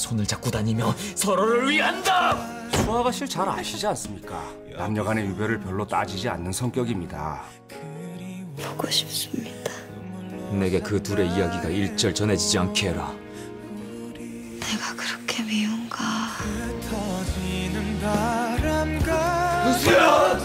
손을 잡고 다니며 서로를 위한다! 수아가 실 잘 아시지 않습니까? 남녀 간의 유별을 별로 따지지 않는 성격입니다. 보고 싶습니다. 내게 그 둘의 이야기가 일절 전해지지 않게 해라. 내가 그렇게 미운가? 루시야!